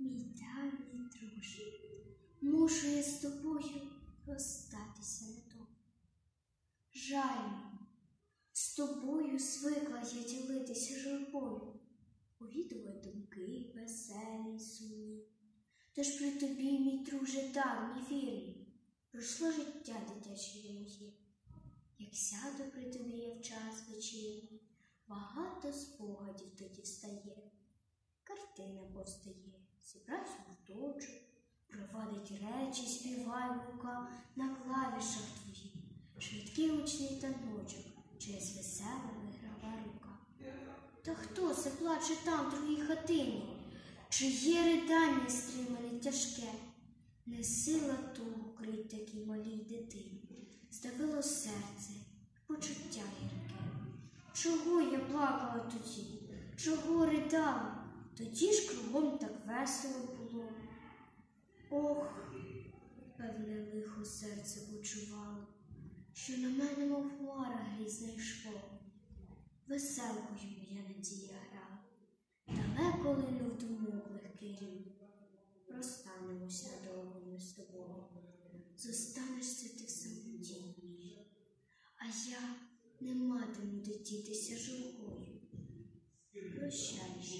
Мій давній друже, мушу я з тобою розстатися недовго. Жаль, з тобою звикла я ділитися журбою, повідувати думки, веселі сумні. Тож при тобі, мій друже, давній вірний, пройшло життя дитяче моє. Як сяду при тобі я в час вечірній, багато спогадів тоді встає. Картина повстає, зібрався гурточок, проводить речі, співає рука на клавішах твоїх, швидкий гучний таночок, чиясь весела виграва рука. Та хто це плаче там, в другій хатині? Чиє ридання стримане тяжке? Не сила того крить такій малій дитині, здавило серце, почуття гірке. Чого я плакала тоді? Чого ридала? Тоді ж кругом так весело було. Ох, певне лихо серце почувало, що на мене, мов хмара грізне йшло. Веселкою моя надія грала, далеко линув думок легкий рік. Розстанемося довго ми з тобою, зостанешся ти в самоті а я не матиму де дітися журбою. Прощай же, давній